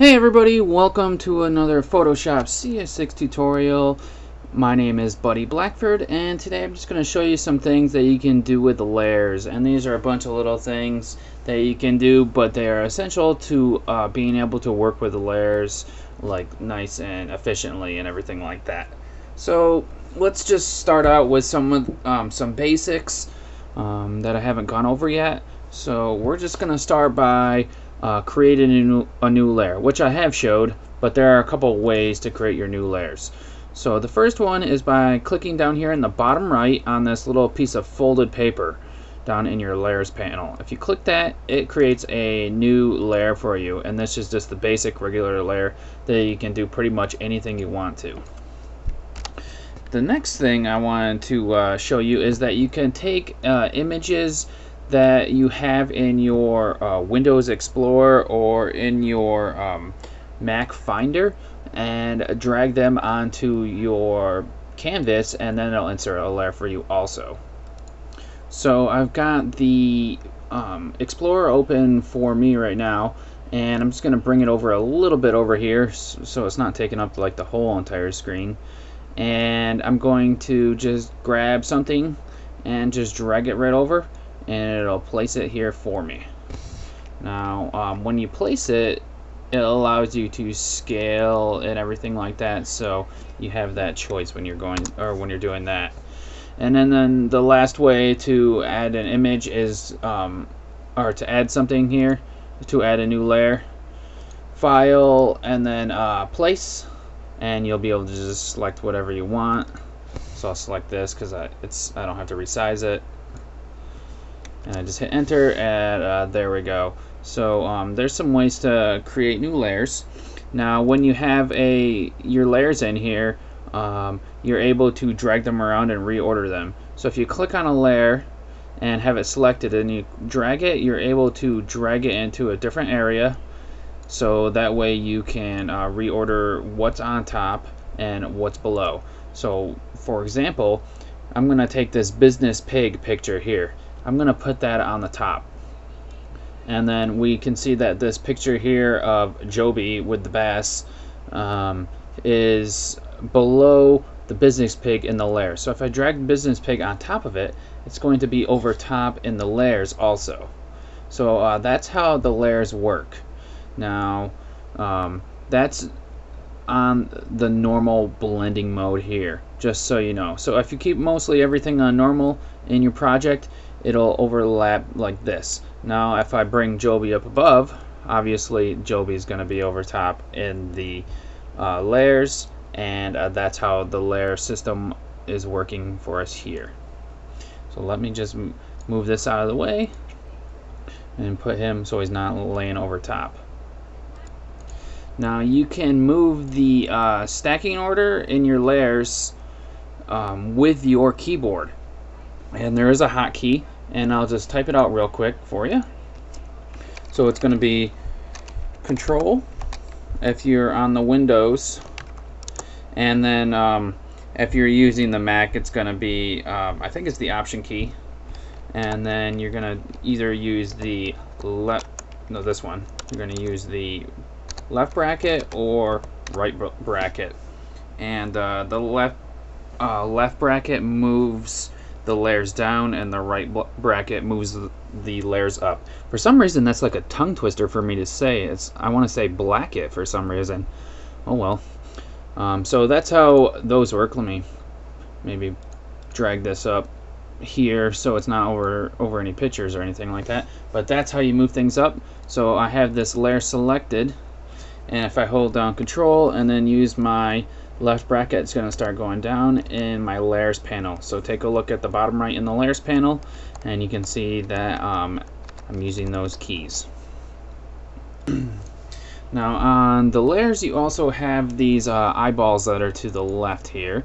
Hey everybody, welcome to another Photoshop CS6 tutorial. My name is Buddy Blackford and today I'm just going to show you some things that you can do with the layers and these are a bunch of little things that you can do but they are essential to uh, being able to work with the layers like nice and efficiently and everything like that. So let's just start out with some um, some basics um, that I haven't gone over yet. So we're just going to start by uh, creating a new, a new layer, which I have showed, but there are a couple ways to create your new layers. So the first one is by clicking down here in the bottom right on this little piece of folded paper down in your layers panel. If you click that, it creates a new layer for you, and this is just the basic regular layer that you can do pretty much anything you want to. The next thing I wanted to uh, show you is that you can take uh, images that you have in your uh, Windows Explorer or in your um, Mac Finder and drag them onto your canvas and then it'll insert a layer for you also. So I've got the um, Explorer open for me right now and I'm just going to bring it over a little bit over here so it's not taking up like the whole entire screen and I'm going to just grab something and just drag it right over and it'll place it here for me. Now, um, when you place it, it allows you to scale and everything like that, so you have that choice when you're going or when you're doing that. And then, then the last way to add an image is, um, or to add something here, to add a new layer, file, and then uh, place, and you'll be able to just select whatever you want. So I'll select this because I, it's I don't have to resize it and I just hit enter and uh, there we go. So um, there's some ways to create new layers. Now when you have a your layers in here um, you're able to drag them around and reorder them. So if you click on a layer and have it selected and you drag it you're able to drag it into a different area. So that way you can uh, reorder what's on top and what's below. So for example I'm gonna take this business pig picture here I'm going to put that on the top. And then we can see that this picture here of Joby with the bass um, is below the business pig in the layer. So if I drag business pig on top of it, it's going to be over top in the layers also. So uh, that's how the layers work. Now, um, that's on the normal blending mode here, just so you know. So if you keep mostly everything on normal in your project, it'll overlap like this. Now if I bring Joby up above, obviously Joby is going to be over top in the uh, layers and uh, that's how the layer system is working for us here. So let me just move this out of the way and put him so he's not laying over top. Now you can move the uh, stacking order in your layers um, with your keyboard and there is a hotkey and I'll just type it out real quick for you. So it's going to be control if you're on the Windows and then um, if you're using the Mac it's going to be um, I think it's the option key. And then you're going to either use the left no this one. You're going to use the left bracket or right bracket. And uh, the left uh, left bracket moves the layers down and the right bracket moves the layers up. For some reason that's like a tongue twister for me to say. It's I want to say blacket for some reason. Oh well. Um, so that's how those work. Let me maybe drag this up here so it's not over over any pictures or anything like that. But that's how you move things up. So I have this layer selected and if I hold down control and then use my left bracket is going to start going down in my layers panel. So take a look at the bottom right in the layers panel and you can see that um, I'm using those keys. now on the layers you also have these uh, eyeballs that are to the left here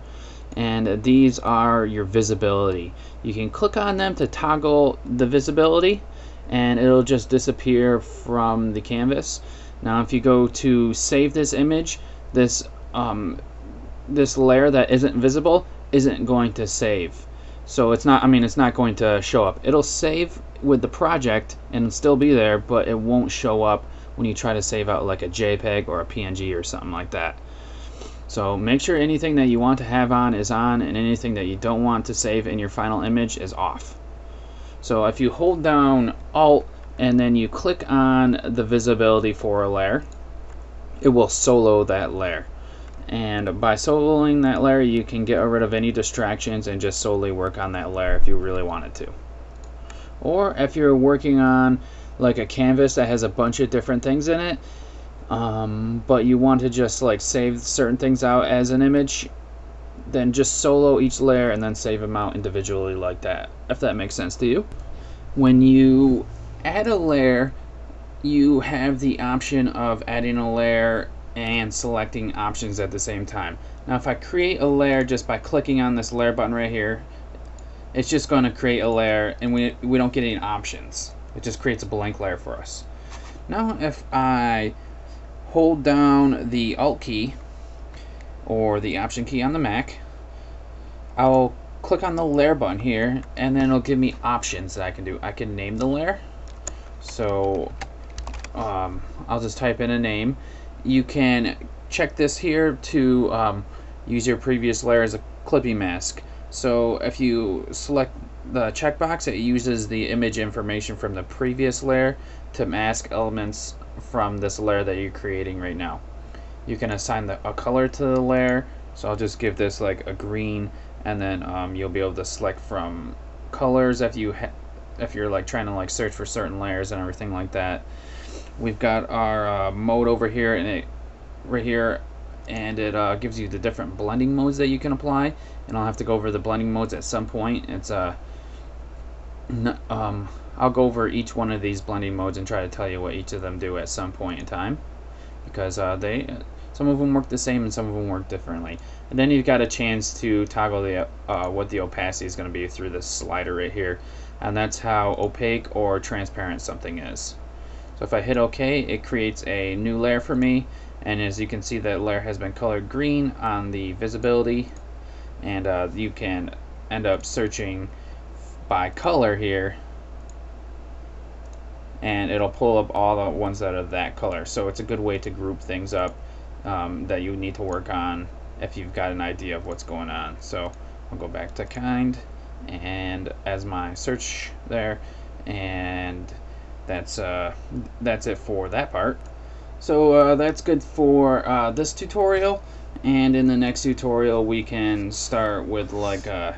and these are your visibility. You can click on them to toggle the visibility and it'll just disappear from the canvas. Now if you go to save this image, this um, this layer that isn't visible isn't going to save. So it's not, I mean, it's not going to show up. It'll save with the project and still be there, but it won't show up when you try to save out like a JPEG or a PNG or something like that. So make sure anything that you want to have on is on and anything that you don't want to save in your final image is off. So if you hold down Alt and then you click on the visibility for a layer, it will solo that layer. And by soloing that layer, you can get rid of any distractions and just solely work on that layer if you really wanted to. Or if you're working on like a canvas that has a bunch of different things in it, um, but you want to just like save certain things out as an image, then just solo each layer and then save them out individually like that, if that makes sense to you. When you add a layer, you have the option of adding a layer and selecting options at the same time. Now if I create a layer just by clicking on this layer button right here, it's just going to create a layer and we, we don't get any options. It just creates a blank layer for us. Now if I hold down the Alt key or the Option key on the Mac, I'll click on the layer button here and then it'll give me options that I can do. I can name the layer. So um, I'll just type in a name. You can check this here to um, use your previous layer as a clipping mask. So if you select the checkbox, it uses the image information from the previous layer to mask elements from this layer that you're creating right now. You can assign the, a color to the layer. So I'll just give this like a green and then um, you'll be able to select from colors if you if you're like trying to like search for certain layers and everything like that. We've got our uh, mode over here and it right here and it uh, gives you the different blending modes that you can apply. And I'll have to go over the blending modes at some point. It's uh, um, I'll go over each one of these blending modes and try to tell you what each of them do at some point in time. Because uh, they some of them work the same and some of them work differently. And then you've got a chance to toggle the uh, what the opacity is going to be through this slider right here and that's how opaque or transparent something is so if I hit OK, it creates a new layer for me. And as you can see, that layer has been colored green on the visibility. And uh, you can end up searching by color here. And it'll pull up all the ones that are that color. So it's a good way to group things up um, that you need to work on if you've got an idea of what's going on. So I'll go back to kind and as my search there and that's uh, that's it for that part. So uh, that's good for uh, this tutorial and in the next tutorial we can start with like uh,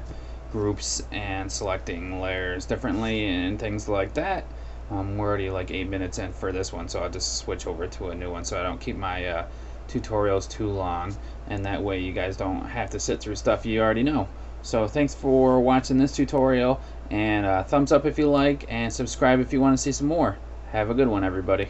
groups and selecting layers differently and things like that. Um, we're already like 8 minutes in for this one so I'll just switch over to a new one so I don't keep my uh, tutorials too long and that way you guys don't have to sit through stuff you already know. So thanks for watching this tutorial and uh, thumbs up if you like and subscribe if you want to see some more. Have a good one everybody.